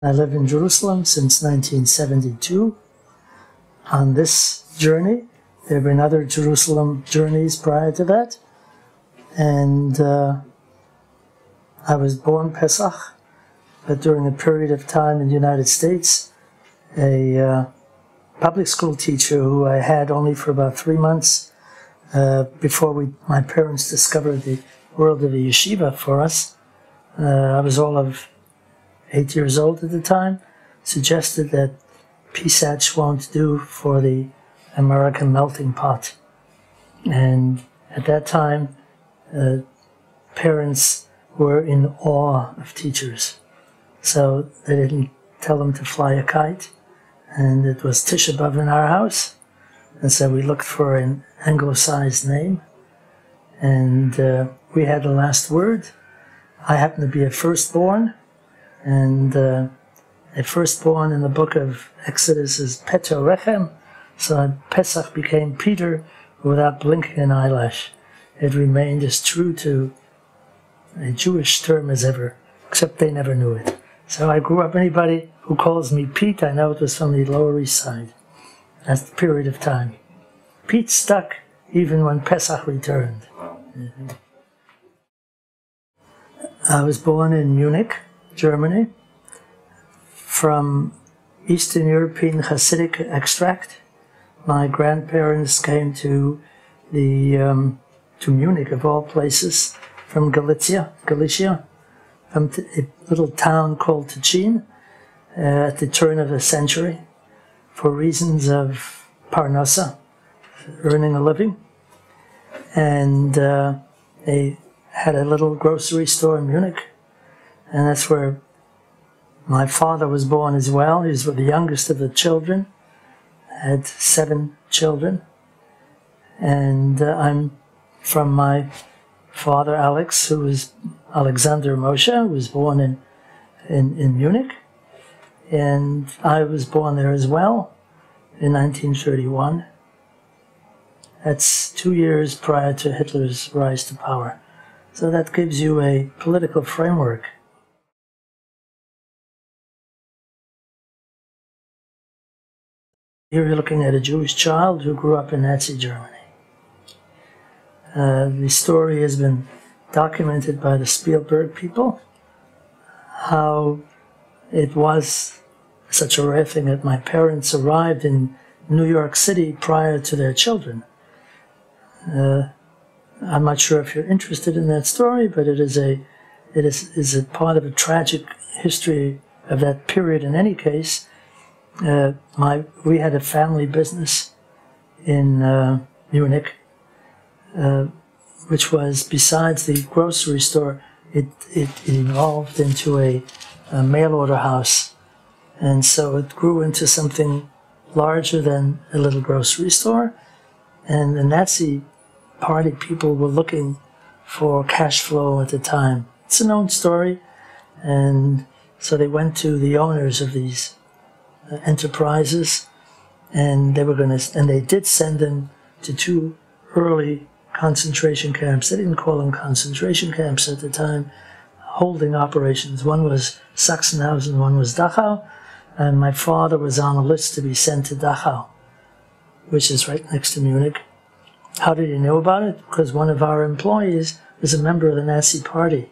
I live in Jerusalem since 1972. On this journey, there have been other Jerusalem journeys prior to that. And uh, I was born Pesach, but during a period of time in the United States, a uh, public school teacher who I had only for about three months uh, before we, my parents discovered the world of the yeshiva for us. Uh, I was all of eight years old at the time, suggested that Pesach won't do for the American melting pot. And at that time, uh, parents were in awe of teachers. So they didn't tell them to fly a kite. And it was Tisha B'Av in our house. And so we looked for an anglicized name. And uh, we had the last word. I happened to be a firstborn. And uh, a firstborn in the book of Exodus is Peter Rechem. So Pesach became Peter without blinking an eyelash. It remained as true to a Jewish term as ever, except they never knew it. So I grew up, anybody who calls me Pete, I know it was from the Lower East Side. That's the period of time. Pete stuck even when Pesach returned. Mm-hmm. I was born in Munich, Germany, from Eastern European Hasidic extract. My grandparents came to the um, to Munich, of all places, from Galicia, Galicia, from a little town called Tichin, uh, at the turn of the century, for reasons of parnasa, earning a living, and uh, they had a little grocery store in Munich, and that's where my father was born as well. He was the youngest of the children, I had seven children, and uh, I'm from my father Alex, who was Alexander Moshe, who was born in, in, in Munich, and I was born there as well in 1931. That's two years prior to Hitler's rise to power. So that gives you a political framework. Here you're looking at a Jewish child who grew up in Nazi Germany. Uh, the story has been documented by the Spielberg people, how it was such a rare thing that my parents arrived in New York City prior to their children. Uh, I'm not sure if you're interested in that story, but it is a it is, is a part of a tragic history of that period. In any case, uh, my we had a family business in uh, Munich, uh, which was besides the grocery store, it it, it evolved into a, a mail order house, and so it grew into something larger than a little grocery store, and the Nazi party people were looking for cash flow at the time. It's a known story. And so they went to the owners of these Uh, enterprises and they were going to, and they did send them to two early concentration camps. They didn't call them concentration camps at the time, holding operations. One was Sachsenhausen, one was Dachau. And my father was on a list to be sent to Dachau, which is right next to Munich. How did he know about it? Because one of our employees was a member of the Nazi Party,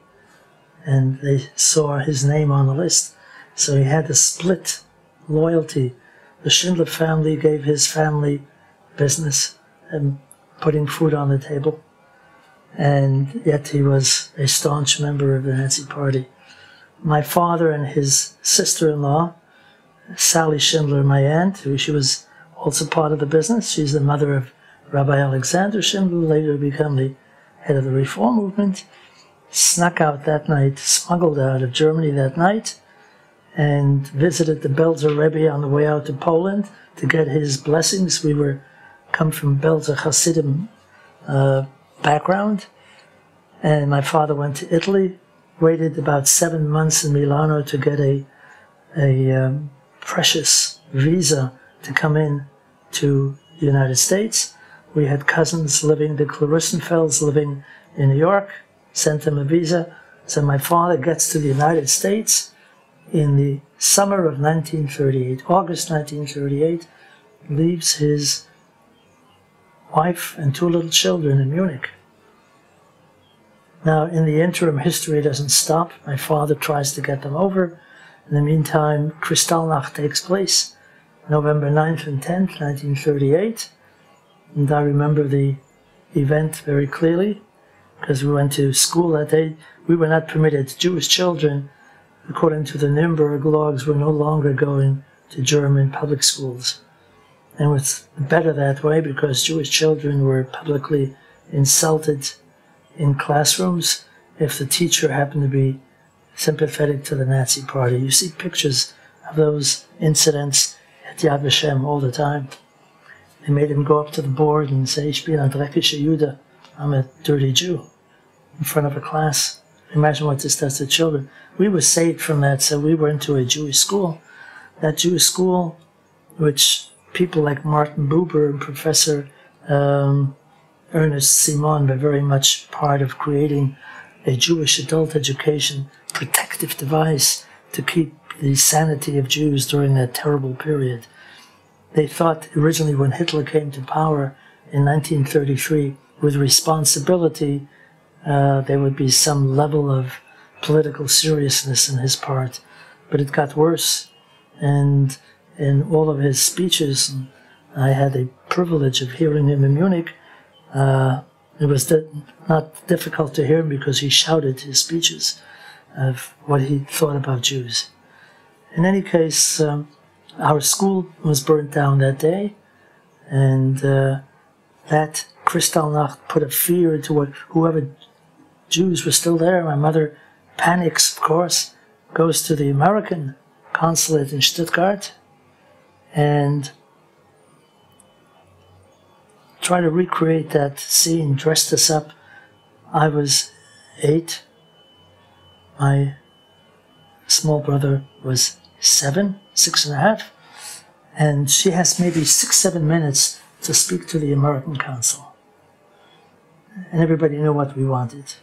and they saw his name on the list. So he had to split loyalty. The Schindler family gave his family business and putting food on the table, and yet he was a staunch member of the Nazi Party. My father and his sister-in-law, Sally Schindler, my aunt, who she was also part of the business. She's the mother of Rabbi Alexander Schindler, later become the head of the Reform movement, snuck out that night, smuggled out of Germany that night, and visited the Belzer Rebbe on the way out to Poland to get his blessings. We were come from Belzer Hasidim uh, background, and my father went to Italy, waited about seven months in Milano to get a a um, precious visa to come in to the United States we had cousins living, the Clarissenfelds living in New York, sent them a visa. So my father gets to the United States in the summer of 1938, August 1938, leaves his wife and two little children in Munich. Now, in the interim, history doesn't stop. My father tries to get them over. In the meantime, Kristallnacht takes place, November 9th and 10th, 1938. And I remember the event very clearly because we went to school that day. We were not permitted, Jewish children, according to the Nuremberg laws, were no longer going to German public schools. And it was better that way because Jewish children were publicly insulted in classrooms if the teacher happened to be sympathetic to the Nazi Party. You see pictures of those incidents at Yad Vashem all the time. They made him go up to the board and say, Ich bin ein dreckischer Jude. I'm a dirty Jew in front of a class. Imagine what this does to children. We were saved from that, so we went to a Jewish school. That Jewish school, which people like Martin Buber and Professor um, Ernest Simon were very much part of creating a Jewish adult education protective device to keep the sanity of Jews during that terrible period. They thought originally when Hitler came to power in 1933 with responsibility, uh, there would be some level of political seriousness in his part. But it got worse, and in all of his speeches, I had the privilege of hearing him in Munich uh, it was di- not difficult to hear him because he shouted his speeches of what he thought about Jews. In any case, um, our school was burnt down that day, and uh, that Kristallnacht put a fear into what whoever Jews were still there. My mother panics, of course, goes to the American consulate in Stuttgart, and try to recreate that scene, dressed us up. I was eight. My small brother was seven, six and a half. And she has maybe six, seven minutes to speak to the American consul. And everybody knew what we wanted.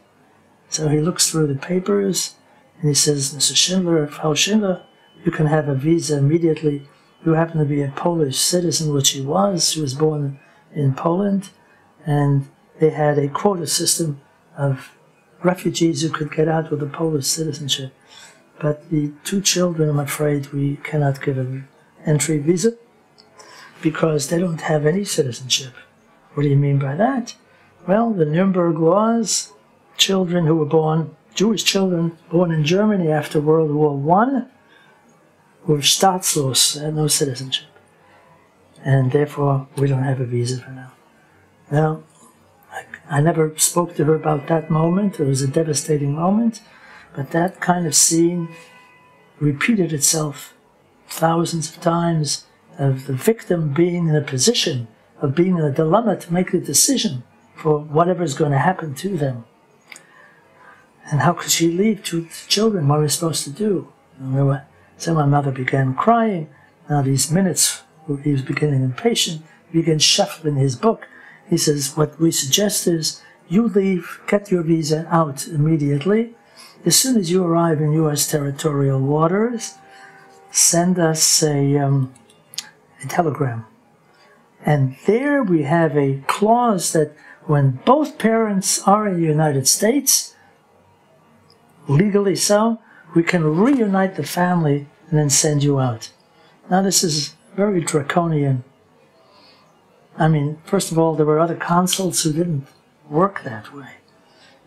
So he looks through the papers and he says, Mr. Schindler, Frau Schindler, you can have a visa immediately. You happen to be a Polish citizen, which he was. He was born in Poland, and they had a quota system of refugees who could get out with a Polish citizenship. But the two children, I'm afraid, we cannot give an entry visa because they don't have any citizenship. What do you mean by that? Well, the Nuremberg laws, children who were born, Jewish children born in Germany after World War One, were staatslos, had no citizenship and therefore we don't have a visa for now. Now, I, I never spoke to her about that moment. It was a devastating moment, but that kind of scene repeated itself thousands of times of the victim being in a position of being in a dilemma to make the decision for whatever is going to happen to them. And how could she leave two children? What are we supposed to do? So my mother began crying. Now these minutes he was beginning impatient, began shuffling his book. He says, What we suggest is you leave, get your visa out immediately. As soon as you arrive in U.S. territorial waters, send us a, um, a telegram. And there we have a clause that when both parents are in the United States, legally so, we can reunite the family and then send you out. Now, this is very draconian. I mean, first of all, there were other consuls who didn't work that way.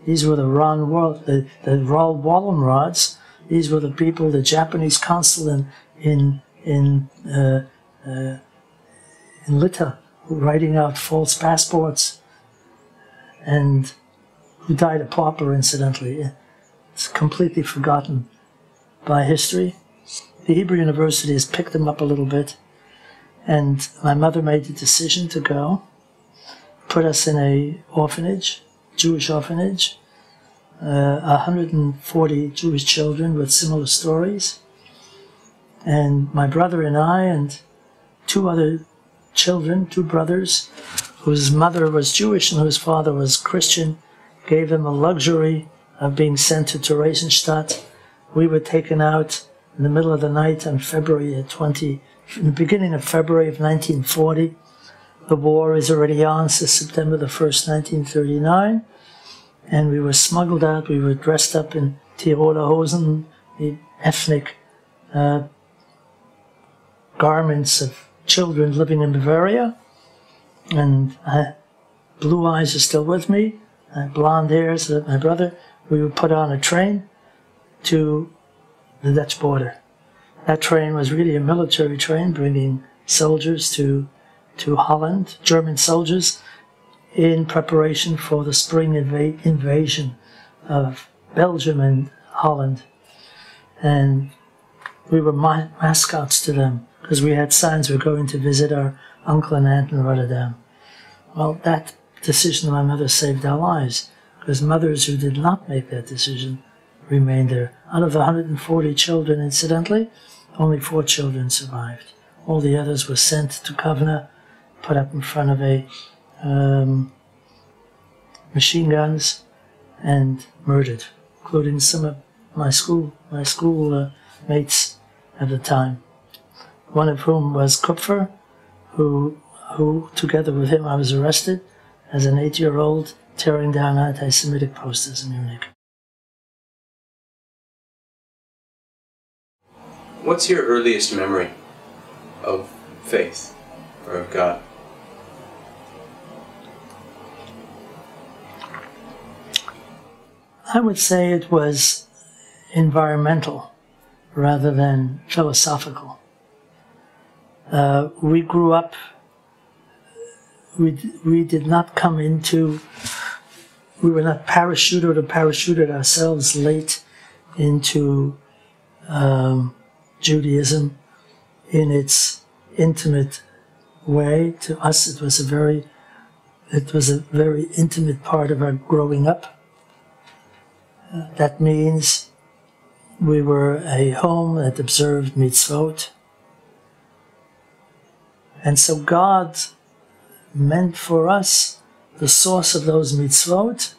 These were the Ron Wall, the, the Raoul Wallenrods. These were the people, the Japanese consul in in in uh, uh, in Lita, writing out false passports, and who died a pauper, incidentally. It's completely forgotten by history. The Hebrew University has picked them up a little bit and my mother made the decision to go, put us in a orphanage, Jewish orphanage, uh, 140 Jewish children with similar stories. And my brother and I and two other children, two brothers, whose mother was Jewish and whose father was Christian, gave them a luxury of being sent to Theresienstadt. We were taken out in the middle of the night on February 20, in the beginning of February of 1940. The war is already on since September the 1st, 1939. And we were smuggled out. We were dressed up in Tiroler Hosen, the ethnic uh, garments of children living in Bavaria. And uh, blue eyes are still with me, uh, blonde hair, so my brother, we were put on a train to the Dutch border. That train was really a military train bringing soldiers to to Holland, German soldiers, in preparation for the spring inv- invasion of Belgium and Holland. And we were ma- mascots to them because we had signs we were going to visit our uncle and aunt in Rotterdam. Well, that decision of my mother saved our lives because mothers who did not make that decision remained there. Out of the 140 children, incidentally, only four children survived. All the others were sent to Kovna put up in front of a um, machine guns and murdered, including some of my school my school uh, mates at the time. One of whom was Kupfer, who who together with him I was arrested as an eight-year-old tearing down anti-Semitic posters in Munich. What's your earliest memory of faith or of God? I would say it was environmental rather than philosophical. Uh, we grew up, we, we did not come into, we were not parachuted or parachuted ourselves late into um, Judaism in its intimate way. To us, it was a very, it was a very intimate part of our growing up that means we were a home that observed mitzvot. And so God meant for us the source of those mitzvot,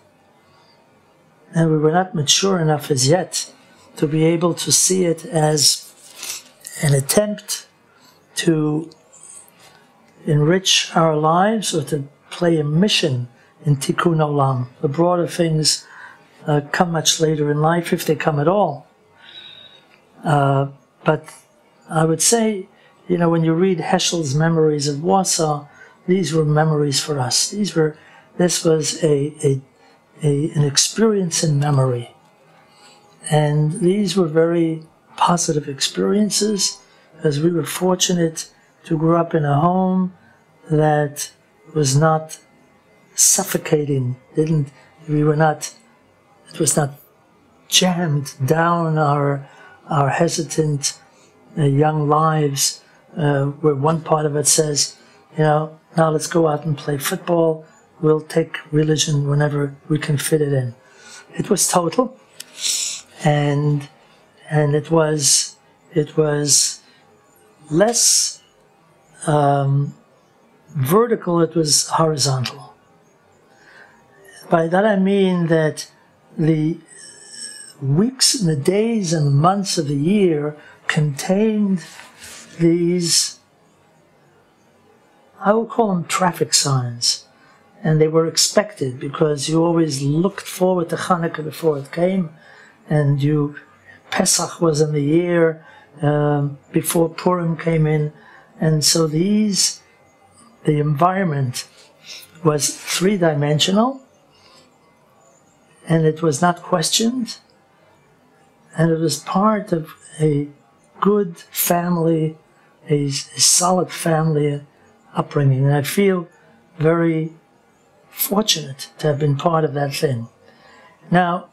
and we were not mature enough as yet to be able to see it as an attempt to enrich our lives or to play a mission in tikkun olam, the broader things uh, come much later in life, if they come at all. Uh, but I would say, you know, when you read Heschel's Memories of Warsaw, these were memories for us. These were, this was a, a, a an experience in memory. And these were very positive experiences, as we were fortunate to grow up in a home that was not suffocating, didn't, we were not it was not jammed down our our hesitant uh, young lives, uh, where one part of it says, you know, now let's go out and play football. We'll take religion whenever we can fit it in. It was total, and and it was it was less um, vertical. It was horizontal. By that I mean that the weeks and the days and the months of the year contained these, I would call them traffic signs. And they were expected because you always looked forward to Hanukkah before it came, and you Pesach was in the year um, before Purim came in, and so these the environment was three dimensional and it was not questioned, and it was part of a good family, a, a solid family upbringing. And I feel very fortunate to have been part of that thing. Now,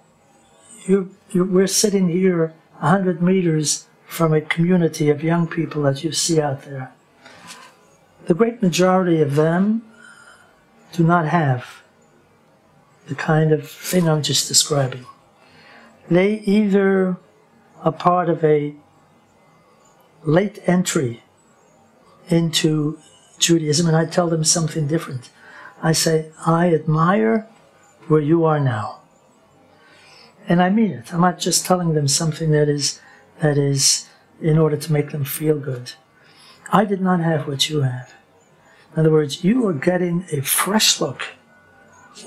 you, you, we're sitting here 100 meters from a community of young people that you see out there. The great majority of them do not have the kind of thing I'm just describing. They either are part of a late entry into Judaism, and I tell them something different. I say, I admire where you are now. And I mean it. I'm not just telling them something that is that is in order to make them feel good. I did not have what you have. In other words, you are getting a fresh look,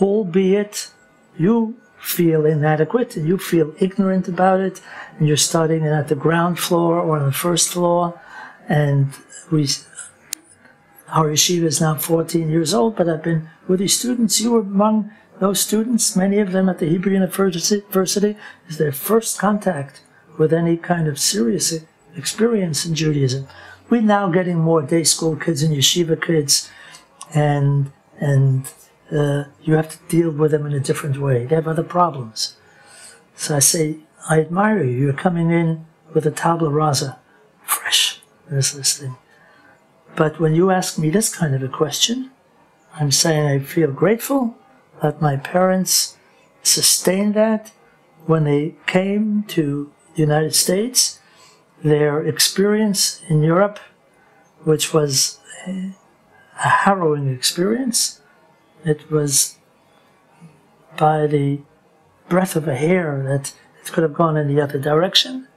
albeit you feel inadequate and you feel ignorant about it, and you're studying at the ground floor or on the first floor, and we, our yeshiva is now 14 years old, but I've been with these students. You were among those students, many of them at the Hebrew University, is their first contact with any kind of serious experience in Judaism. We're now getting more day school kids and yeshiva kids, and and uh, you have to deal with them in a different way. They have other problems. So I say, I admire you. You're coming in with a tabla rasa, fresh. There's this thing. But when you ask me this kind of a question, I'm saying I feel grateful that my parents sustained that when they came to the United States. Their experience in Europe, which was a harrowing experience, it was by the breath of a hair that it could have gone in the other direction.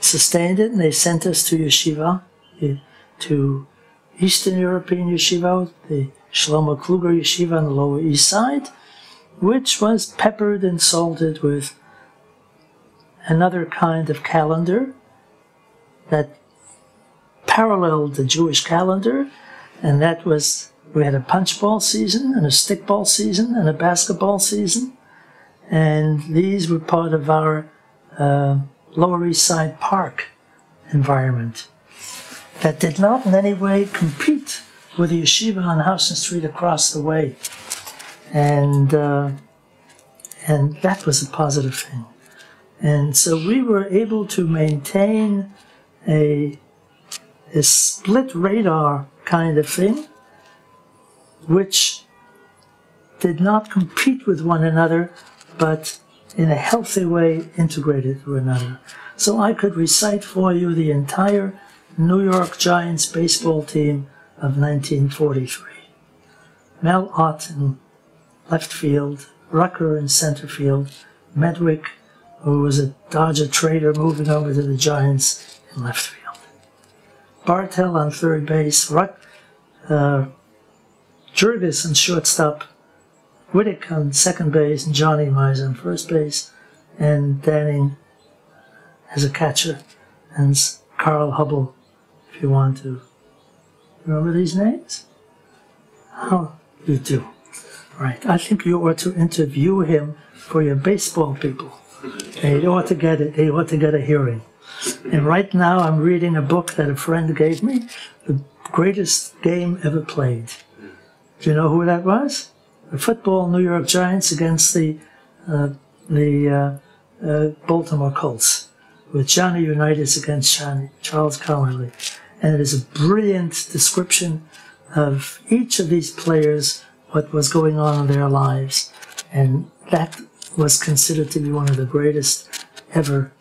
Sustained it, and they sent us to yeshiva, to Eastern European yeshiva, the Shlomo Kluger Yeshiva on the Lower East Side, which was peppered and salted with another kind of calendar that paralleled the Jewish calendar, and that was we had a punchball season and a stickball season and a basketball season, and these were part of our uh, Lower East Side Park environment that did not in any way compete with the yeshiva on Houston Street across the way, and uh, and that was a positive thing, and so we were able to maintain a a split radar kind of thing, which did not compete with one another, but in a healthy way integrated with another. So I could recite for you the entire New York Giants baseball team of 1943. Mel Ott in left field, Rucker in center field, Medwick, who was a Dodger trader moving over to the Giants, in left field. Bartell on third base, Ruck, uh, Jurges on shortstop, Witek on second base, and Johnny Mize on first base, and Danning as a catcher, and Carl Hubbell, you want to Remember these names? Oh, you do? Right. I think you ought to interview him for your baseball people. They ought to get it. They ought to get a hearing. And right now, I'm reading a book that a friend gave me, the greatest game ever played. Do you know who that was? The football New York Giants against the uh, the uh, uh, Baltimore Colts, with Johnny Unitas against Johnny, Charles Conerly and it is a brilliant description of each of these players, what was going on in their lives, and that was considered to be one of the greatest ever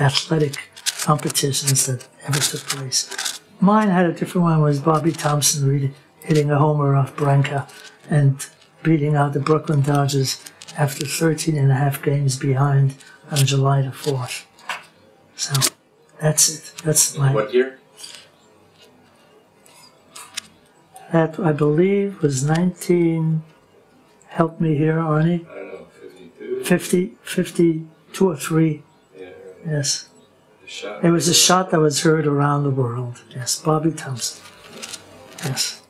athletic competitions that ever took place. Mine had a different one, was Bobby Thomson hitting a homer off Branca and beating out the Brooklyn Dodgers after 13 and a half games behind on July the 4th. So that's it. That's my. What year? That I believe was 19. Help me here, Arnie. I don't know, 52? 50, 52 or 3. Yeah, Yes. shot. It was a shot that was heard around the world. Yes, Bobby Thomson. Yes.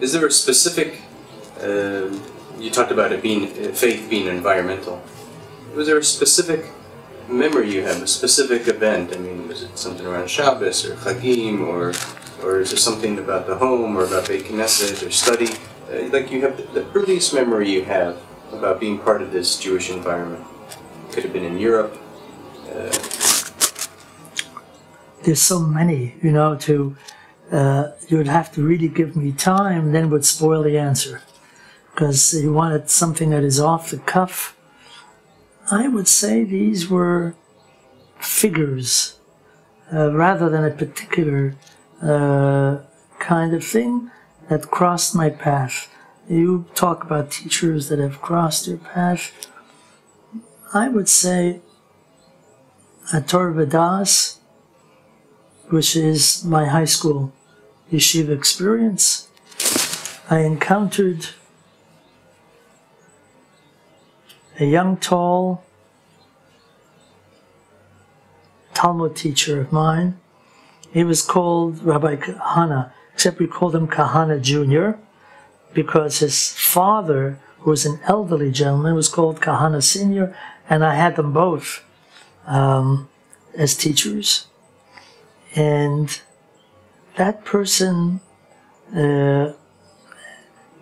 Is there a specific? Um, you talked about it being uh, faith being environmental. Was there a specific memory you have, a specific event? I mean, was it something around Shabbos or Chagim, or or is there something about the home or about Beit Knesset or study? Uh, like you have the earliest memory you have about being part of this Jewish environment. Could have been in Europe. Uh, There's so many, you know, to, uh, you would have to really give me time, then would spoil the answer. Because you wanted something that is off the cuff. I would say these were figures uh, rather than a particular uh, kind of thing that crossed my path. You talk about teachers that have crossed your path. I would say at Torah Vodaath, which is my high school yeshiva experience, I encountered a young, tall Talmud teacher of mine. He was called Rabbi Kahana, except we called him Kahana Jr. because his father, who was an elderly gentleman, was called Kahana Sr., and I had them both um, as teachers. And that person uh,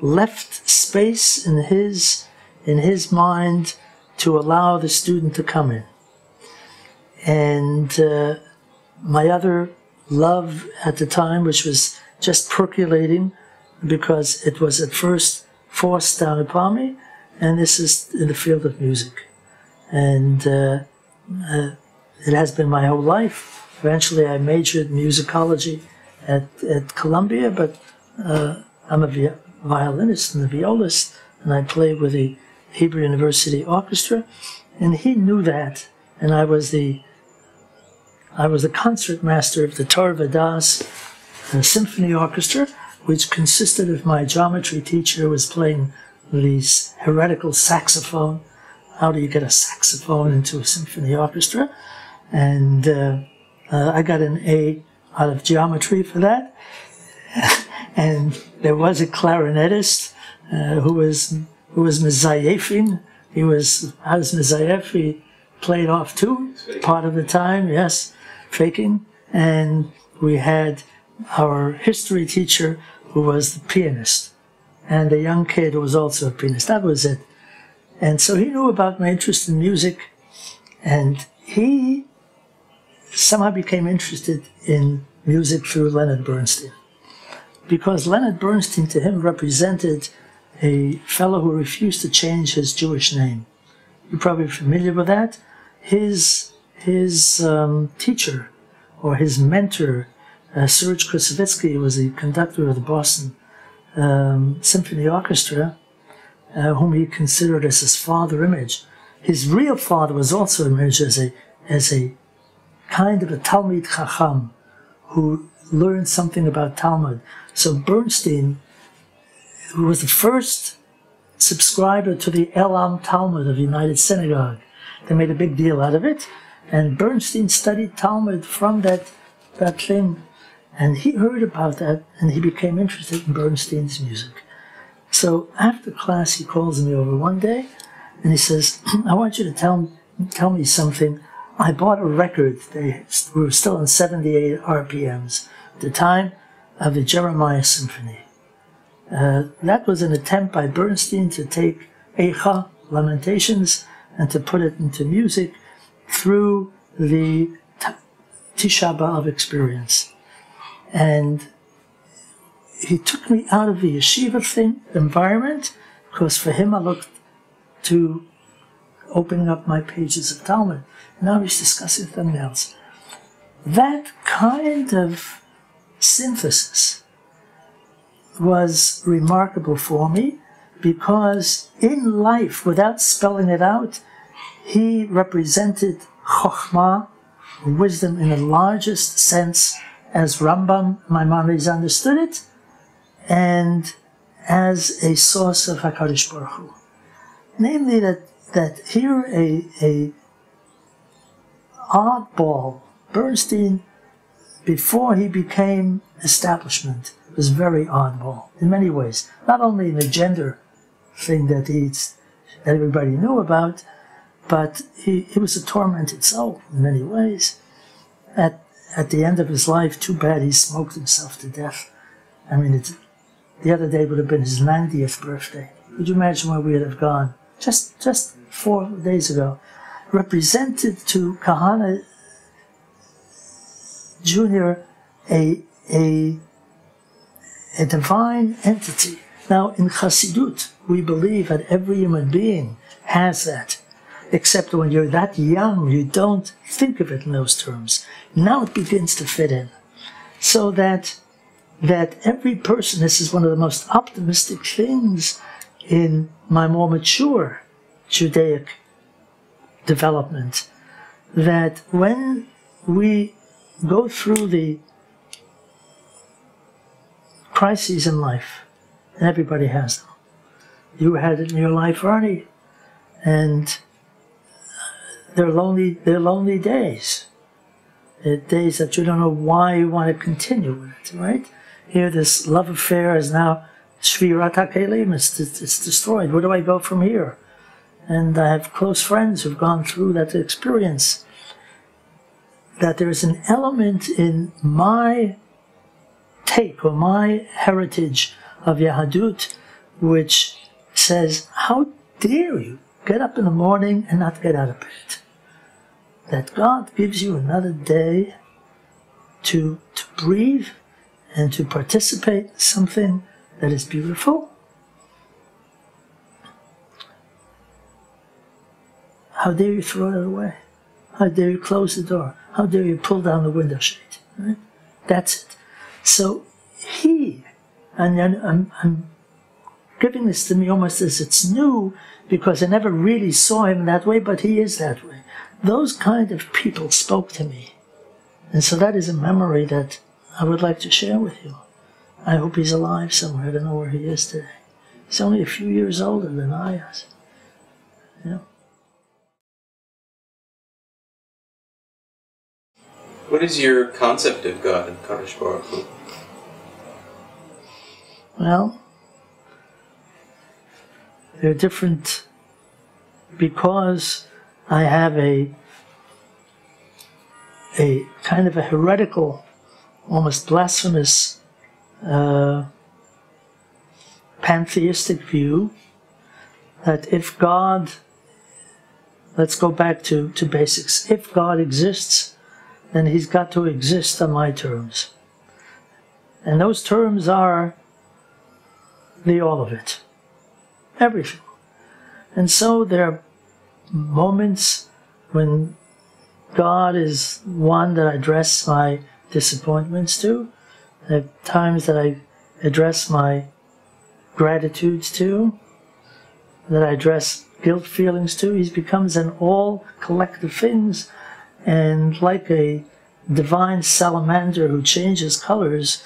left space in his in his mind to allow the student to come in. And uh, my other love at the time, which was just percolating because it was at first forced down upon me, and this is in the field of music. And uh, uh, it has been my whole life. Eventually, I majored in musicology at, at Columbia, but uh, I'm a violinist and a violist, and I play with the Hebrew University Orchestra, and he knew that, and I was the I was the concert master of the Torah Vodaath uh, Symphony Orchestra, which consisted of my geometry teacher was playing this heretical saxophone. How do you get a saxophone into a symphony orchestra? And uh, uh, I got an A out of geometry for that. and there was a clarinetist uh, who was who was Mizayefin. He was as Mizayef. He played off too part of the time. Yes, faking. And we had our history teacher who was the pianist, and a young kid who was also a pianist. That was it. And so he knew about my interest in music, and he somehow became interested in music through Leonard Bernstein. Because Leonard Bernstein to him represented a fellow who refused to change his Jewish name. You're probably familiar with that. His, his um, teacher or his mentor, uh, Serge Koussevitzky, was the conductor of the Boston um, Symphony Orchestra, uh, whom he considered as his father image. His real father was also imaged as a, as a kind of a Talmid Chacham who learned something about Talmud. So Bernstein who was the first subscriber to the Elam Talmud of United Synagogue. They made a big deal out of it, and Bernstein studied Talmud from that, that thing, and he heard about that, and he became interested in Bernstein's music. So after class, he calls me over one day, and he says, "I want you to tell tell me something. I bought a record. They we were still in 78 RPMs at the time of the Jeremiah Symphony." Uh, that was an attempt by Bernstein to take Eicha, Lamentations, and to put it into music through the Tisha B'Av experience. And he took me out of the yeshiva thing, environment, because for him I looked to opening up my pages of Talmud. Now he's discussing something else. That kind of synthesis was remarkable for me because in life, without spelling it out, he represented chokhmah, wisdom in the largest sense, as Rambam my Maimonides understood it, and as a source of Hakadosh Baruch Hu. Namely, that that here a a oddball Bernstein, before he became establishment, was very oddball in many ways. Not only in the gender thing that he's, that everybody knew about, but he, he was a tormented soul in many ways. At, at the end of his life, too bad he smoked himself to death. I mean, it, the other day would have been his 90th birthday. Could you imagine where we would have gone? Just, just four days ago. Represented to Kahana Jr. a, a a divine entity. Now, in Chassidut, we believe that every human being has that. Except when you're that young, you don't think of it in those terms. Now it begins to fit in. So that, that every person, this is one of the most optimistic things in my more mature Judaic development that when we go through the crises in life, and everybody has them. You had it in your life, Ernie, and they're lonely. They're lonely days. They're days that you don't know why you want to continue with it. Right here, this love affair is now shvirat hakelim. It's, it's destroyed. Where do I go from here? And I have close friends who've gone through that experience. That there's an element in my take or my heritage of Yahadut which says, How dare you get up in the morning and not get out of bed? That God gives you another day to, to breathe and to participate in something that is beautiful. How dare you throw it away? How dare you close the door? How dare you pull down the window shade? Right? That's it. So he, and then I'm, I'm giving this to me almost as it's new because I never really saw him that way, but he is that way. Those kind of people spoke to me. And so that is a memory that I would like to share with you. I hope he's alive somewhere. I don't know where he is today. He's only a few years older than I was. You know? What is your concept of God and Kadosh Baruch Hu? Well, they're different because I have a a kind of a heretical, almost blasphemous, uh, pantheistic view that if God, let's go back to, to basics, if God exists, then he's got to exist on my terms. And those terms are the all of it, everything. And so there are moments when God is one that I address my disappointments to. There are times that I address my gratitudes to, that I address guilt feelings to. He becomes an all collective things, and like a divine salamander who changes colors,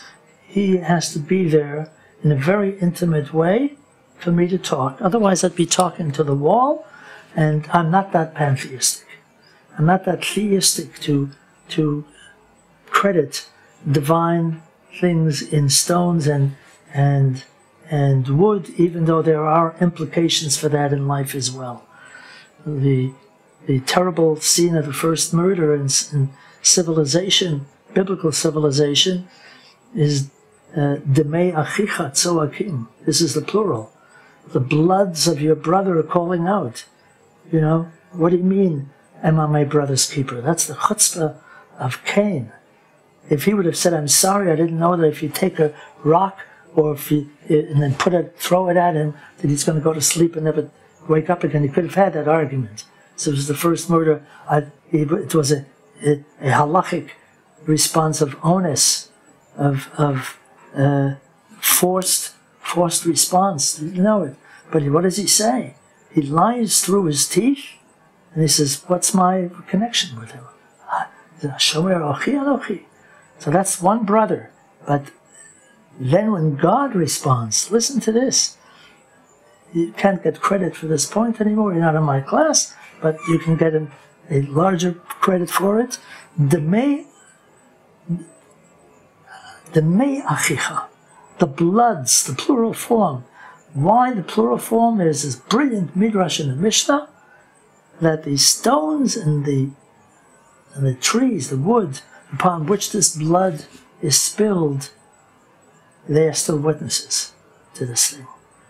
he has to be there in a very intimate way for me to talk. Otherwise, I'd be talking to the wall, and I'm not that pantheistic. I'm not that theistic to, to credit divine things in stones and, and, and wood, even though there are implications for that in life as well. The, the terrible scene of the first murder in, in civilization, biblical civilization, is uh, Demei achicha tzoakim. This is the plural. The bloods of your brother are calling out. You know, what do you mean? am I my brother's keeper? That's the chutzpah of Cain. If he would have said, I'm sorry, I didn't know that if you take a rock or if you, and then put it, throw it at him, that he's going to go to sleep and never wake up again. He could have had that argument. So it was the first murder. I, it was a, a, a halachic response of onus, of, of uh, forced, forced response. You know it. But what does he say? He lies through his teeth and he says, What's my connection with him? So that's one brother. But then when God responds, listen to this. You can't get credit for this point anymore. You're not in my class, but you can get a, larger credit for it. The may, the may achicha, the bloods, the plural form. Why the plural form? There's this brilliant midrash in the Mishnah that the stones and the and the trees, the wood upon which this blood is spilled, they are still witnesses to this thing.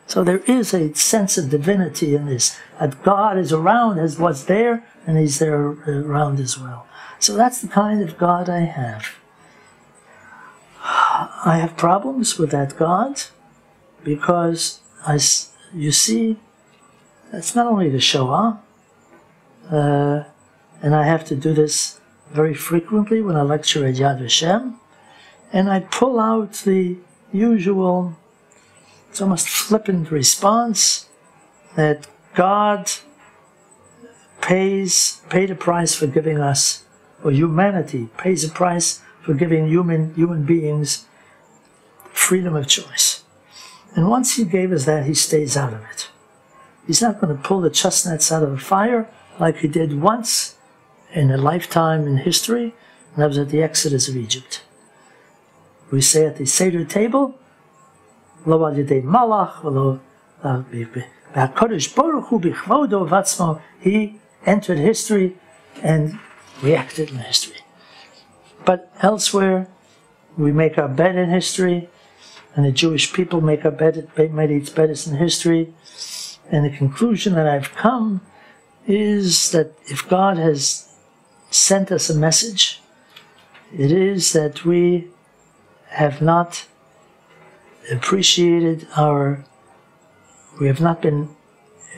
So there is a sense of divinity in this, that God is around as what's there, and He's there around as well. So that's the kind of God I have. I have problems with that God because I, you see, it's not only the Shoah, uh, and I have to do this very frequently when I lecture at Yad Vashem. And I pull out the usual, it's almost flippant response that God pays paid a price for giving us, or humanity pays a price for giving human human beings freedom of choice. And once he gave us that, he stays out of it. He's not going to pull the chestnuts out of the fire like he did once in a lifetime in history, and that was at the Exodus of Egypt. We say at the Seder table, Al yedei malach, lo HaKadosh Baruch Hu bichvodo vatzmo, he entered history and reacted in history. But elsewhere, we make our bed in history, and the Jewish people make our bed, made its beds in history. And the conclusion that I've come is that if God has sent us a message, it is that we have not appreciated our, we have not been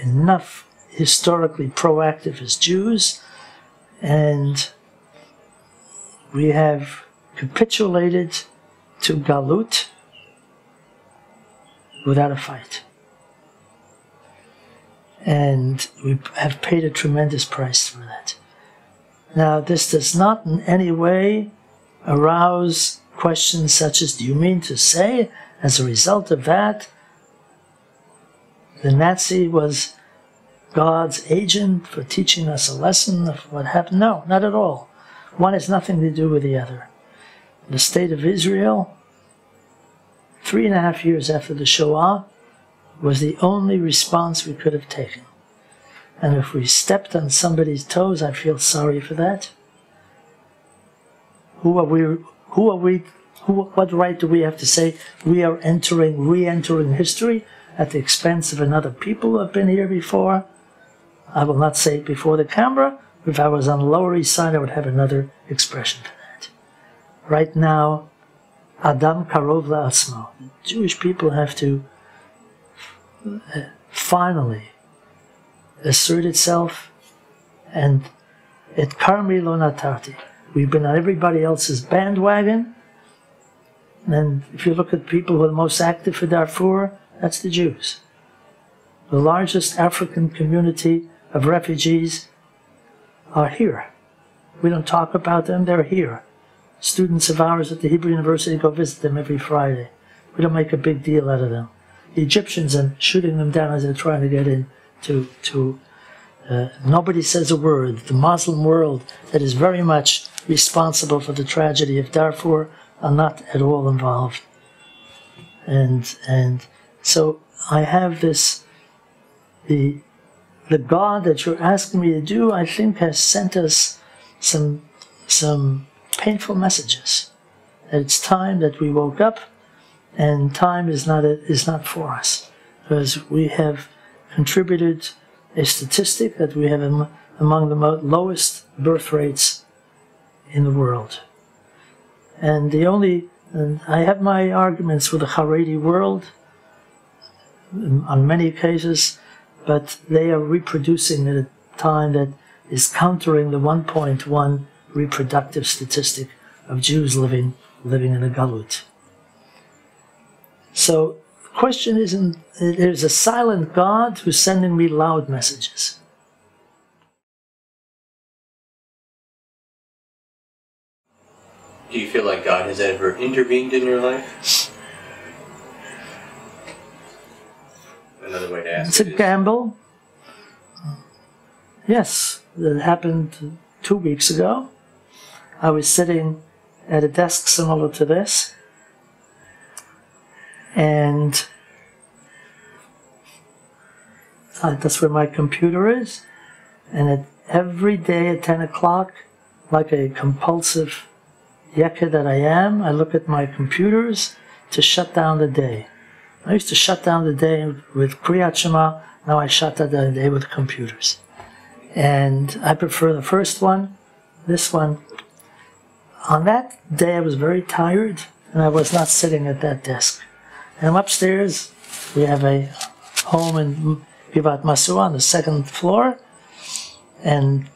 enough historically proactive as Jews, and we have capitulated to Galut without a fight. And we have paid a tremendous price for that. Now, this does not in any way arouse questions such as Do you mean to say, as a result of that, the Nazi was God's agent for teaching us a lesson of what happened? No, not at all. One has nothing to do with the other. The state of Israel, three and a half years after the Shoah, was the only response we could have taken. And if we stepped on somebody's toes, I feel sorry for that. Who are we? Who are we? What right do we have to say we are entering, re-entering history at the expense of another people who have been here before? I will not say it before the camera. If I was on the Lower East Side, I would have another expression for that. Right now, Adam Karov La'atzmo. Jewish people have to uh, finally assert itself and it karmi lo natarti. We've been on everybody else's bandwagon. And if you look at people who are the most active for Darfur, that's the Jews. The largest African community of refugees are here. We don't talk about them, they're here. Students of ours at the Hebrew University go visit them every Friday. We don't make a big deal out of them. The Egyptians are shooting them down as they're trying to get in to, to uh, nobody says a word. The Muslim world that is very much responsible for the tragedy of Darfur are not at all involved. And, and so I have this, the the God that you're asking me to do, I think, has sent us some some painful messages. That it's time that we woke up, and time is not a, is not for us, because we have contributed a statistic that we have among the lowest birth rates in the world. And the only and I have my arguments with the Haredi world on many cases but they are reproducing at a time that is countering the 1.1 reproductive statistic of Jews living living in a galut. So the question isn't there's a silent God who's sending me loud messages. Do you feel like God has ever intervened in your life? another way to ask it's it a gamble. Yes, it happened two weeks ago. I was sitting at a desk similar to this, and that's where my computer is. And at, every day at 10 o'clock, like a compulsive yekka that I am, I look at my computers to shut down the day. I used to shut down the day with Kriyat Shema. Now I shut down the day with computers. And I prefer the first one, this one. On that day, I was very tired and I was not sitting at that desk. And I'm upstairs. We have a home in Givat Masua on the second floor. And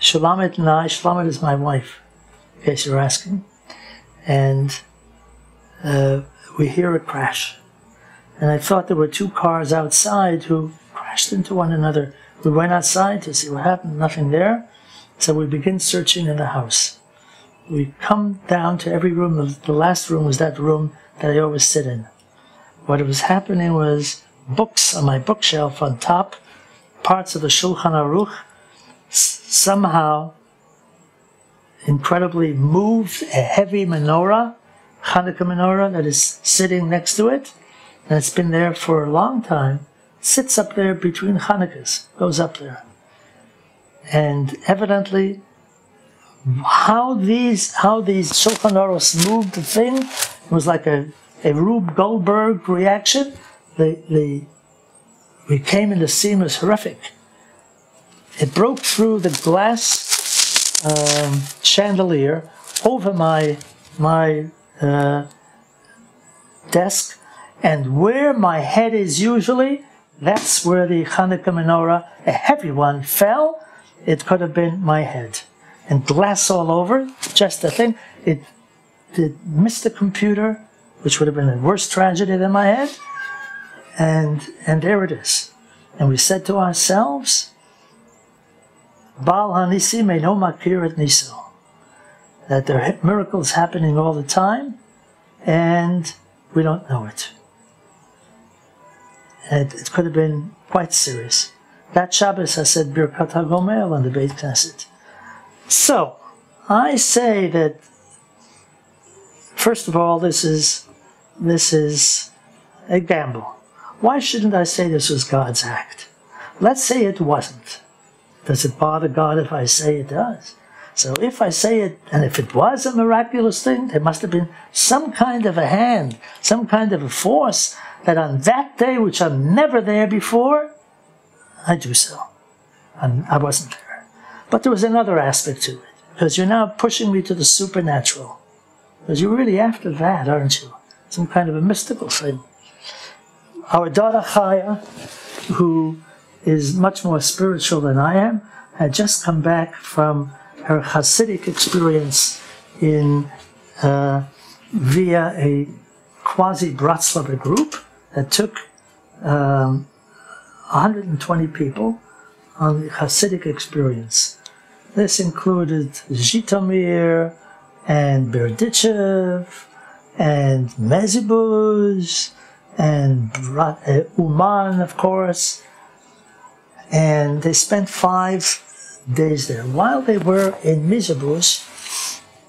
Shulamit and I, Shulamit is my wife, case you're asking. And uh, we hear a crash and I thought there were two cars outside who crashed into one another We went outside to see what happened, nothing there. So we begin searching in the house. We come down to every room. The, the last room was that room that I always sit in. What was happening was books on my bookshelf on top, parts of the Shulchan Aruch, somehow incredibly moved a heavy menorah, Hanukkah menorah, that is sitting next to it, and it's been there for a long time, sits up there between Hanukkahs, goes up there. And evidently, how these how these Shulchan moved the thing was like a, a Rube Goldberg reaction. The, the, we came in the scene was horrific. It broke through the glass um, chandelier over my my uh, desk, and where my head is usually, that's where the Hanukkah menorah, a heavy one, fell. It could have been my head, and glass all over. Just the thing. It it missed the computer, which would have been a worse tragedy than my head. And and there it is. And we said to ourselves, Baal Hanisi makir et niso. That there are miracles happening all the time, and we don't know it. And it could have been quite serious. That Shabbos I said Birkat HaGomel on the Beit Knesset. So, I say that first of all, this is this is a gamble. Why shouldn't I say this was God's act? Let's say it wasn't. Does it bother God if I say it does? So if I say it, and if it was a miraculous thing, there must have been some kind of a hand, some kind of a force that on that day, which I'm never there before, I do so. And I wasn't there. But there was another aspect to it, because you're now pushing me to the supernatural. Because you're really after that, aren't you? Some kind of a mystical thing. Our daughter Chaya, who is much more spiritual than I am, had just come back from her Hasidic experience in uh, via a quasi Bratslaver group that took um, 120 people on the Hasidic experience. This included Zhitomir and Berdichev and Mezibuz and uh, Uman, of course. And they spent five days there. While they were in Mizabuz,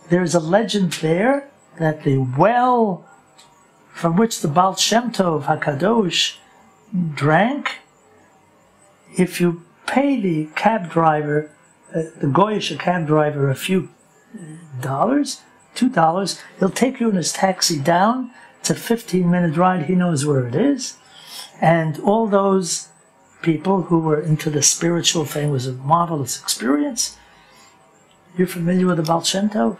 there's a legend there that the well from which the Baal Shem Tov HaKadosh drank, if you pay the cab driver, uh, the Goyish cab driver, a few dollars, two dollars, he'll take you in his taxi down. It's a 15 minute ride, he knows where it is. And all those people who were into the spiritual thing was a marvelous experience. You're familiar with the Tov?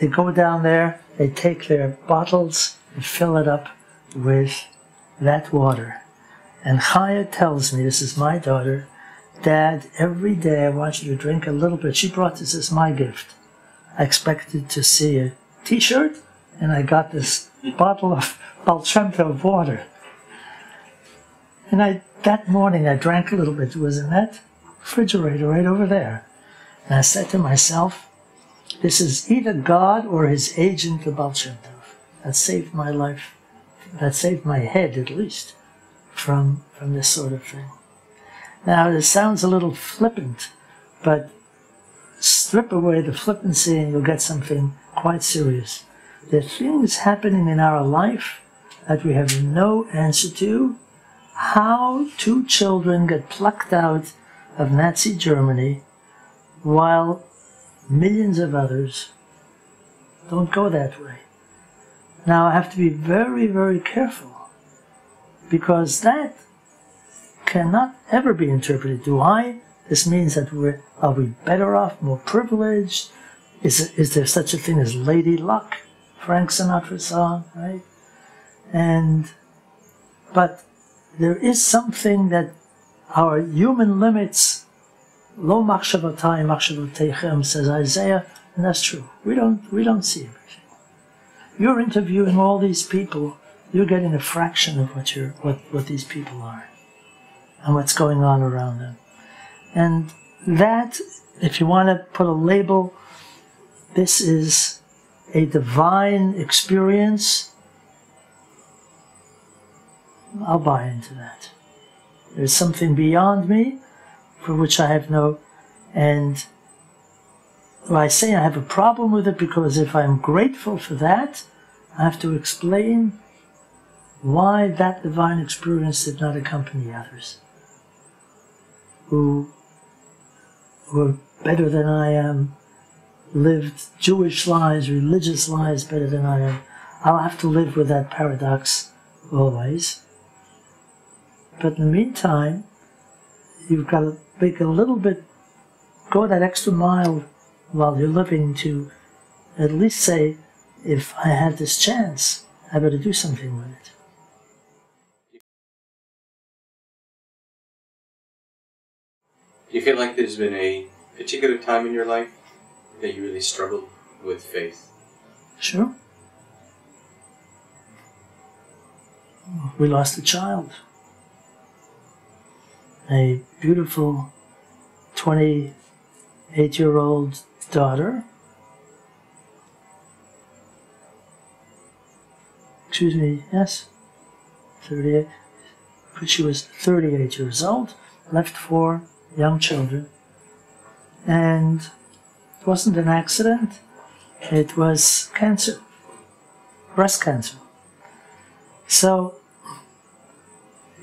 They go down there, they take their bottles and fill it up with that water. And Chaya tells me, this is my daughter, Dad, every day I want you to drink a little bit. She brought this as my gift. I expected to see a t shirt, and I got this bottle of Tov water. And I that morning I drank a little bit. It was in that refrigerator right over there. And I said to myself, this is either God or his agent, the Baal Shem That saved my life. That saved my head, at least, from, from this sort of thing. Now, it sounds a little flippant, but strip away the flippancy and you'll get something quite serious. There are things happening in our life that we have no answer to. How two children get plucked out of Nazi Germany while millions of others don't go that way. Now I have to be very, very careful because that cannot ever be interpreted. Do I? This means that we're are we better off, more privileged? Is is there such a thing as lady luck? Frank Sinatra song, right? And but there is something that our human limits Lo machshavatai machshavatechem, says Isaiah, and that's true. We don't we don't see everything. You're interviewing all these people, you're getting a fraction of what you're what, what these people are. and what's going on around them. And that, if you want to put a label, this is a divine experience. I'll buy into that. There's something beyond me for which I have no, and I say I have a problem with it because if I'm grateful for that, I have to explain why that divine experience did not accompany others who were better than I am, lived Jewish lives, religious lives better than I am. I'll have to live with that paradox always. But in the meantime, you've got to make a little bit, go that extra mile while you're living to at least say, if I have this chance, I better do something with it. Do you feel like there's been a particular time in your life that you really struggled with faith? Sure. We lost a child. A beautiful 28 year old daughter. Excuse me, yes, 38. But She was 38 years old, left for young children. And it wasn't an accident, it was cancer, breast cancer. So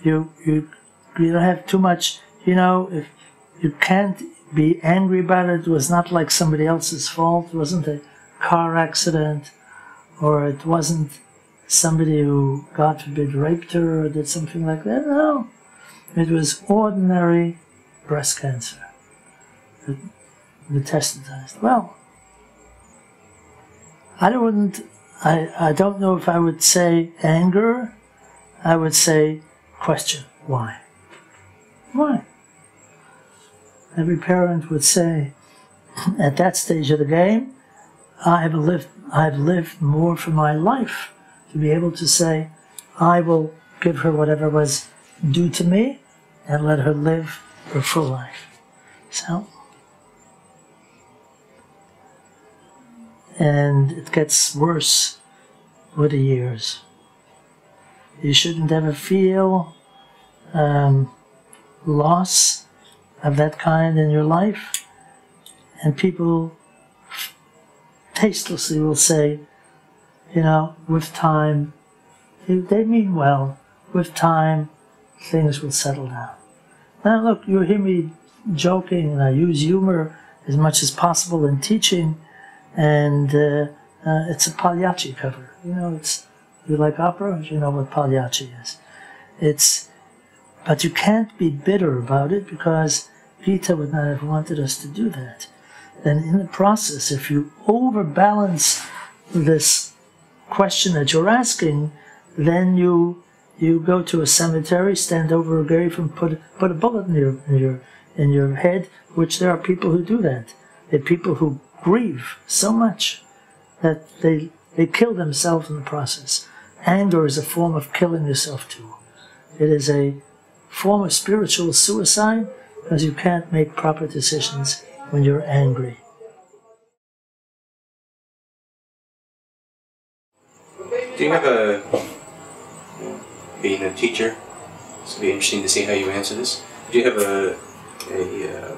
you, you, you don't have too much, you know, if you can't be angry about it, it was not like somebody else's fault, it wasn't a car accident, or it wasn't somebody who, God forbid, raped her or did something like that. No, it was ordinary breast cancer metastasized. Well, I wouldn't. I, I don't know if I would say anger. I would say question. Why? Why? Every parent would say, at that stage of the game, I have lived. I've lived more for my life to be able to say, I will give her whatever was due to me, and let her live her full life. So, and it gets worse with the years. You shouldn't ever feel um, loss of that kind in your life, and people tastelessly will say, you know, with time, they mean well, with time, things will settle down. Now, look, you hear me joking, and I use humor as much as possible in teaching, and uh, uh, it's a Pagliacci cover. You know, it's you like opera, you know what Pagliacci is. It's, but you can't be bitter about it because Gita would not have wanted us to do that. And in the process, if you overbalance this question that you're asking, then you you go to a cemetery, stand over a grave, and put put a bullet in your in your in your head. Which there are people who do that. There are people who grieve so much that they they kill themselves in the process. Anger is a form of killing yourself too. It is a form of spiritual suicide because you can't make proper decisions when you're angry. Do you have a being a teacher? It's gonna be interesting to see how you answer this. Do you have a a uh,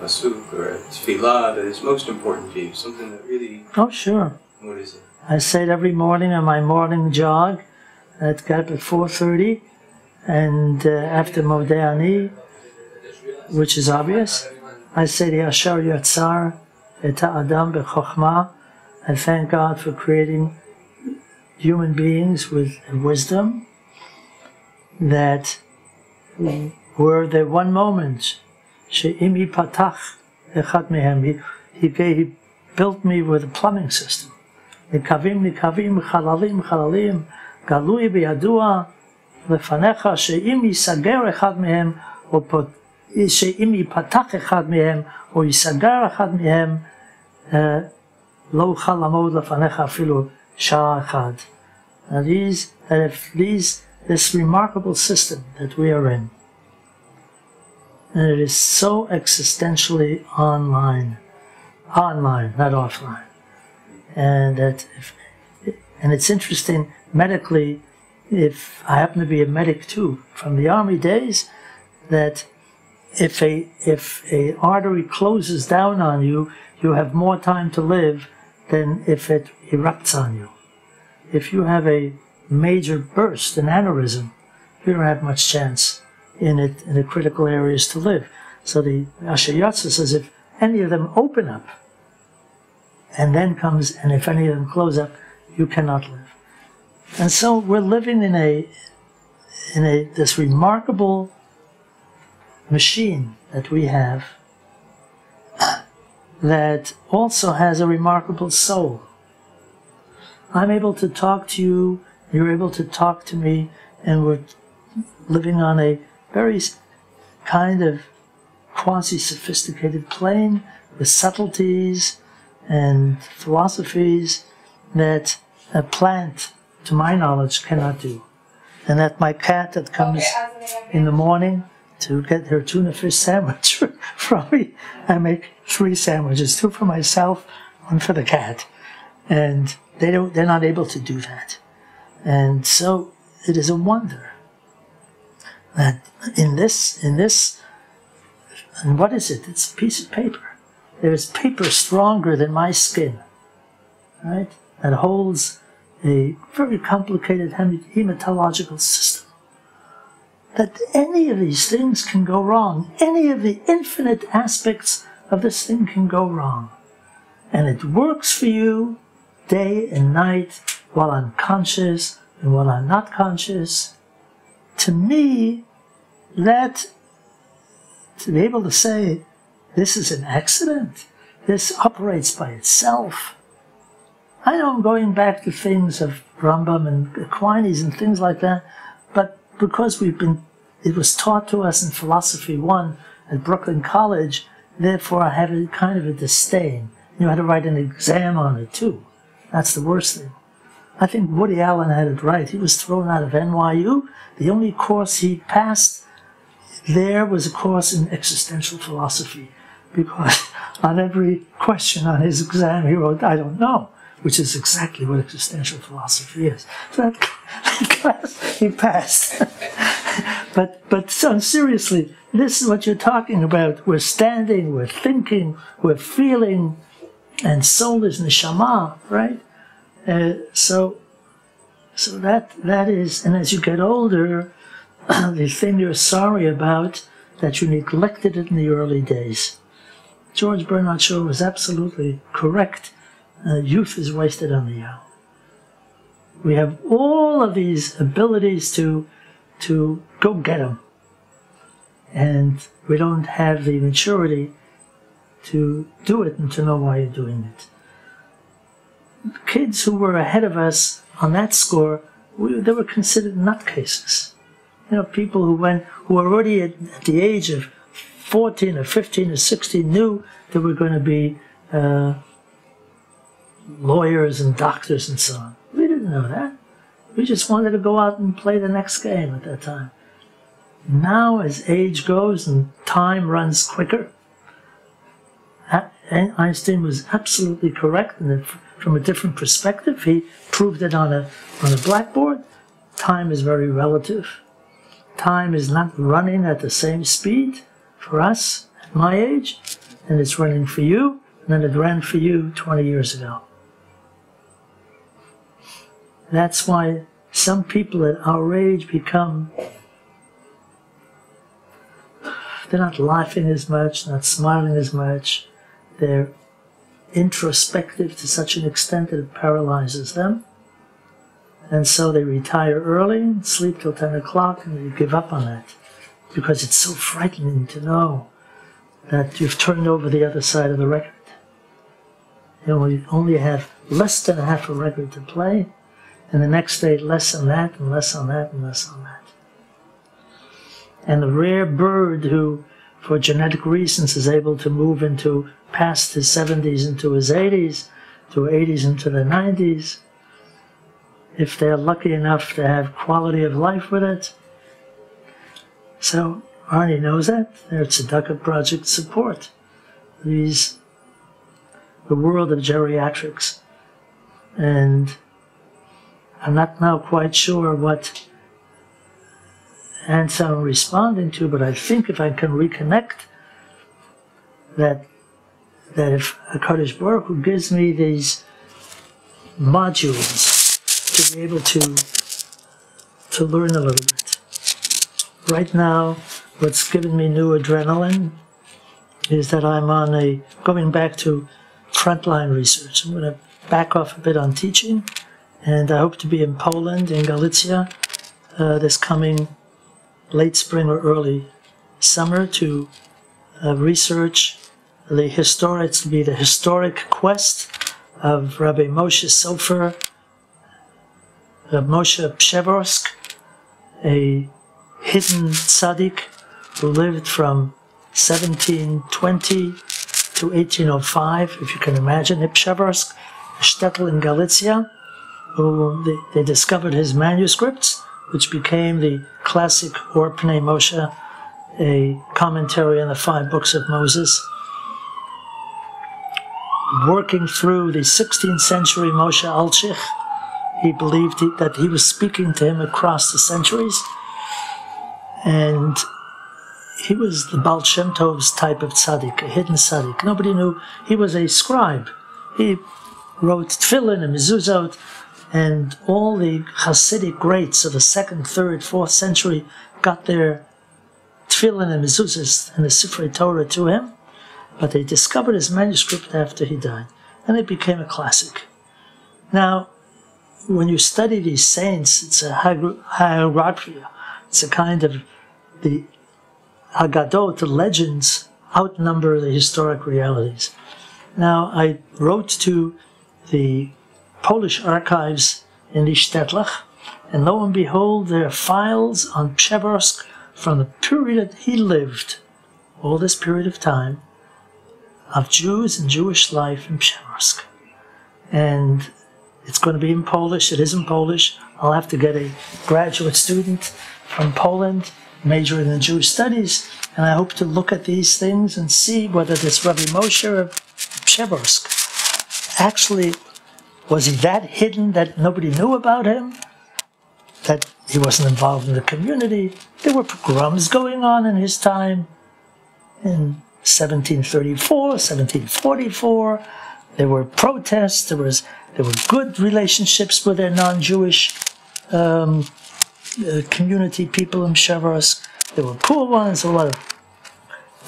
pasuk or a tefillah that is most important to you? Something that really Oh, sure. what is it? I say it every morning on my morning jog. I get up at 4.30 and uh, after Modani, which is obvious, I say the Asher Yatzar et Adam BeChokma. I thank God for creating human beings with wisdom that were there one moment she'imi patach echad mehem. He, he built me with a plumbing system. Nikavim, nikavim, chalalim, chalalim, galui biyadua, לפניך שאם ייסגר אחד מהם, או שאם ייפתח אחד מהם, או ייסגר אחד מהם, לא אוכל לעמוד לפניך אפילו שעה אחת. Now these, that if these, this remarkable system that we are in, and it is so existentially online, online, not offline, and that if, and it's interesting medically. if I happen to be a medic too from the army days, that if a if a artery closes down on you, you have more time to live than if it erupts on you. If you have a major burst, an aneurysm, you don't have much chance in it in the critical areas to live. So the Asher Yatzar says if any of them open up, and then comes, and if any of them close up, you cannot live. And so we're living in a in a this remarkable machine that we have that also has a remarkable soul. I'm able to talk to you, you're able to talk to me, and we're living on a very kind of quasi sophisticated plane with subtleties and philosophies that a plant, to my knowledge, cannot do. And that my cat that comes in the morning to get her tuna fish sandwich from me, I make three sandwiches, two for myself, one for the cat. And they don't, they're not able to do that. And so it is a wonder that in this, in this, and what is it? It's a piece of paper. There is paper stronger than my skin, right? That holds a very complicated hematological system. That any of these things can go wrong. Any of the infinite aspects of this thing can go wrong. And it works for you day and night while I'm conscious and while I'm not conscious. To me, that to be able to say this is an accident, this operates by itself. I know I'm going back to things of Rambam and Aquinas and things like that, but because we've been, it was taught to us in Philosophy 1 at Brooklyn College, therefore I had a kind of a disdain. You had to write an exam on it too. That's the worst thing. I think Woody Allen had it right. He was thrown out of NYU. The only course he passed there was a course in existential philosophy because on every question on his exam he wrote, I don't know, which is exactly what existential philosophy is. That class he passed. but, but so seriously, this is what you're talking about. We're standing, we're thinking, we're feeling, and soul is neshama, right? Uh, so, so that that is, and as you get older, the thing you're sorry about that you neglected it in the early days. George Bernard Shaw was absolutely correct. Uh, youth is wasted on the young. We have all of these abilities to to go get them, and we don't have the maturity to do it and to know why you're doing it. Kids who were ahead of us on that score, we, they were considered nutcases. You know, people who went, who were already at, at the age of 14 or 15 or 16 knew they were going to be uh, lawyers and doctors and so on. We didn't know that. We just wanted to go out and play the next game at that time. Now, as age goes and time runs quicker, Einstein was absolutely correct, and from a different perspective, he proved it on a on a blackboard. Time is very relative. Time is not running at the same speed for us at my age, and it's running for you, and then it ran for you 20 years ago. That's why some people at our age become they're not laughing as much, not smiling as much. They're introspective to such an extent that it paralyzes them. And so they retire early, sleep till 10 o'clock, and they give up on that because it's so frightening to know that you've turned over the other side of the record. You only, only have less than half a record to play, and the next day less than that, and less on that, and less on that. And the rare bird who, for genetic reasons, is able to move into past his 70s into his 80s, to 80s into the 90s, if they're lucky enough to have quality of life with it. So Arnie knows that. Their Tzedakah project support these the world of geriatrics, and I'm not now quite sure what answer I'm responding to, but I think if I can reconnect that that if HaKadosh Baruch gives me these modules to be able to to learn a little bit. Right now, what's given me new adrenaline is that I'm on a going back to frontline research. I'm going to back off a bit on teaching, and I hope to be in Poland, in Galicia, uh, this coming late spring or early summer to uh, research the historic, to be the historic quest of Rabbi Moshe Sofer, uh, Moshe Pshevorsk, a hidden tzaddik who lived from 1720 to 1805, if you can imagine, Pshevorsk, a shtetl in Galicia, who they, discovered his manuscripts, which became the classic Or Pnei Moshe, a commentary on the five books of Moses working through the 16th century Moshe Alshich. He believed that he was speaking to him across the centuries. And he was the Baal Shem Tov's type of tzaddik, a hidden tzaddik. Nobody knew. He was a scribe. He wrote tefillin and mezuzot, and all the Hasidic greats of the second, third, fourth century got their tefillin and mezuzahs and the Sifrei Torah to him but they discovered his manuscript after he died, and it became a classic. Now, when you study these saints, it's a hierarchy. It's a kind of the Agadot, the legends, outnumber the historic realities. Now, I wrote to the Polish archives in Ishtetlach, and lo and behold, there are files on Pshevorsk from the period that he lived, all this period of time, of Jews and Jewish life in Pshevorsk. And it's going to be in Polish. It is in Polish. I'll have to get a graduate student from Poland majoring in Jewish studies, and I hope to look at these things and see whether this Rabbi Moshe of Pshevorsk actually was he that hidden that nobody knew about him, that he wasn't involved in the community. There were pogroms going on in his time, In 1734, 1744. There were protests. There was there were good relationships with their non-Jewish um, uh, community people in Pshevorsk. There were poor ones. A lot of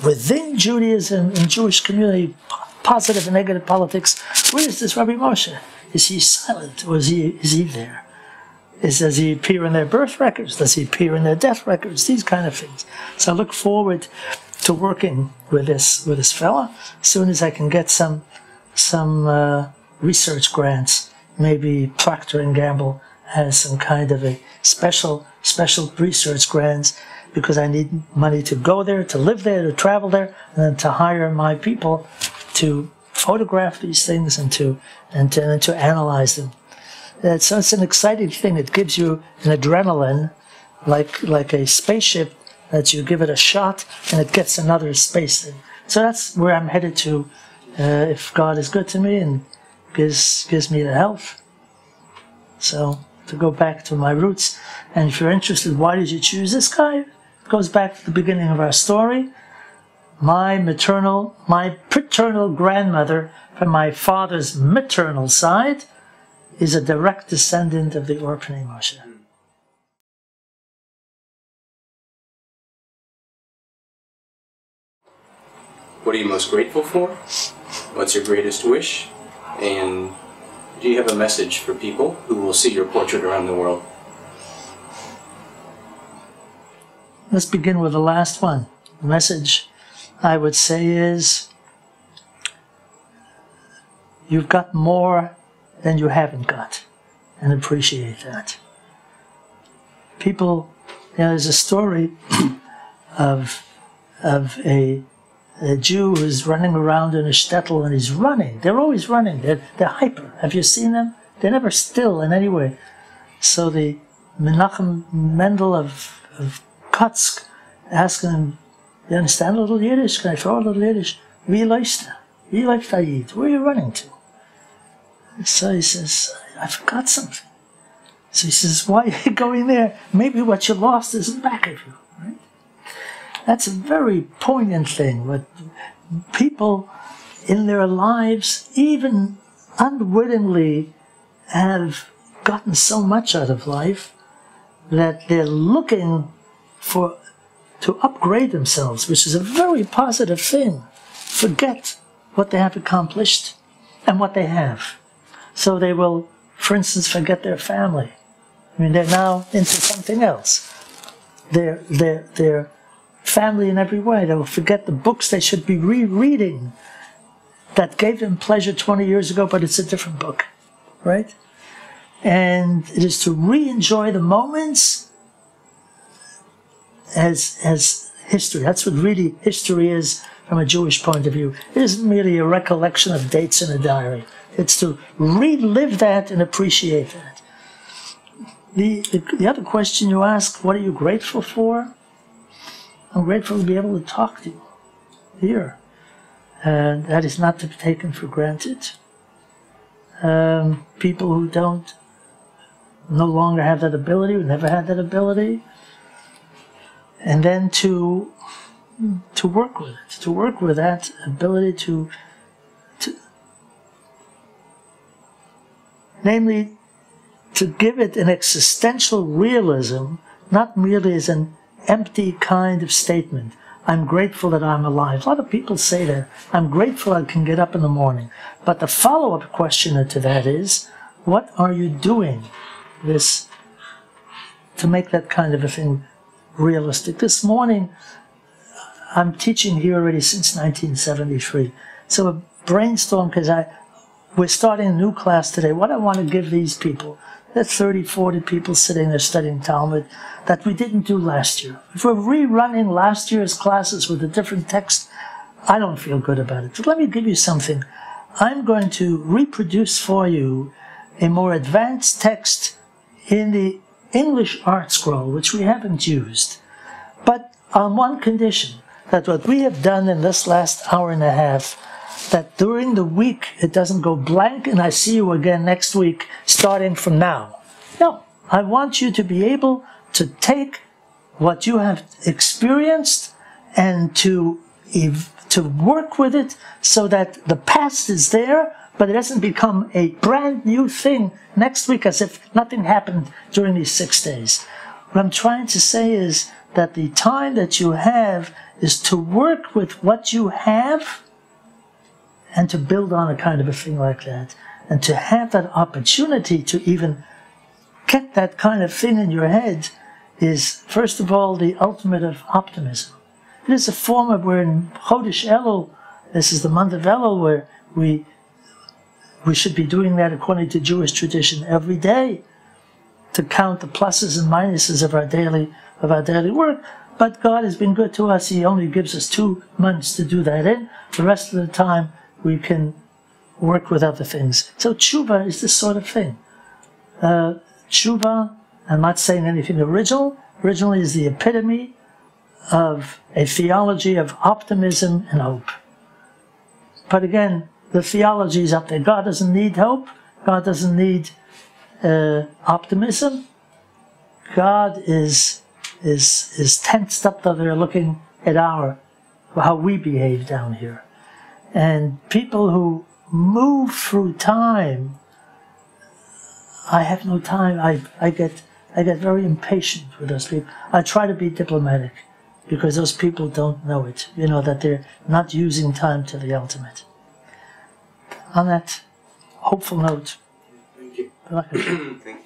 within Judaism and Jewish community, positive and negative politics. Where is this Rabbi Moshe? Is he silent or is he is he there? Is, does he appear in their birth records? Does he appear in their death records? These kind of things. So I look forward to working with this with this fella. As soon as I can get some some uh, research grants, maybe Procter and Gamble has some kind of a special special research grants because I need money to go there, to live there, to travel there, and then to hire my people to photograph these things and to and to, and to analyze them. It's, it's an exciting thing. It gives you an adrenaline, like like a spaceship that you give it a shot and it gets another space. So that's where I'm headed to uh, if God is good to me and gives, gives me the health. So to go back to my roots, and if you're interested, why did you choose this guy? It goes back to the beginning of our story. My maternal, my paternal grandmother from my father's maternal side is a direct descendant of the Or Pnei Moshe. What are you most grateful for? What's your greatest wish? And do you have a message for people who will see your portrait around the world? Let's begin with the last one. The message I would say is you've got more than you haven't got, and appreciate that. People, you know, there's a story of, of a a Jew who's running around in a shtetl and he's running. They're always running. They're, they're hyper. Have you seen them? They're never still in any way. So the Menachem Mendel of, of Kotsk asking him, You understand a little Yiddish? Can I throw a little Yiddish? Wie läufst du? Wie läuft? Where are you running to? So he says, I forgot something. So he says, Why are you going there? Maybe what you lost is back of you. Right? That's a very poignant thing. What people in their lives, even unwittingly, have gotten so much out of life that they're looking for to upgrade themselves, which is a very positive thing. Forget what they have accomplished and what they have. So they will, for instance, forget their family. I mean, they're now into something else. They're, they're, they're family in every way. They will forget the books they should be rereading that gave them pleasure 20 years ago, but it's a different book, right? And it is to re enjoy the moments as, as history. That's what really history is from a Jewish point of view. It isn't merely a recollection of dates in a diary, it's to relive that and appreciate that. The, the, the other question you ask, what are you grateful for? I'm grateful to be able to talk to you here. And that is not to be taken for granted. Um, people who don't no longer have that ability, who never had that ability, and then to to work with it, to work with that ability to to namely to give it an existential realism, not merely as an empty kind of statement. I'm grateful that I'm alive. A lot of people say that. I'm grateful I can get up in the morning. But the follow up question to that is what are you doing this to make that kind of a thing realistic? This morning, I'm teaching here already since 1973. So a brainstorm because I we're starting a new class today. What I want to give these people, there's 30, 40 people sitting there studying Talmud, that we didn't do last year. If we're rerunning last year's classes with a different text, I don't feel good about it. But let me give you something. I'm going to reproduce for you a more advanced text in the English ArtScroll, which we haven't used, but on one condition that what we have done in this last hour and a half that during the week it doesn't go blank and I see you again next week starting from now. No, I want you to be able to take what you have experienced and to to work with it so that the past is there, but it doesn't become a brand new thing next week as if nothing happened during these six days. What I'm trying to say is that the time that you have is to work with what you have and to build on a kind of a thing like that and to have that opportunity to even get that kind of thing in your head is first of all the ultimate of optimism. It is a form of where in Chodesh Elul, this is the month of Elul, where we we should be doing that according to Jewish tradition every day to count the pluses and minuses of our daily of our daily work. But God has been good to us. He only gives us two months to do that in. The rest of the time we can work with other things. So tshuva is this sort of thing. Uh, tshuva, I'm not saying anything original, originally is the epitome of a theology of optimism and hope. But again, the theology is up there. God doesn't need hope. God doesn't need uh, optimism. God is is is tensed up there looking at our how we behave down here. And people who move through time, I have no time. I, I get I get very impatient with those people. I try to be diplomatic because those people don't know it. You know that they're not using time to the ultimate. On that hopeful note. Thank you. Thank you.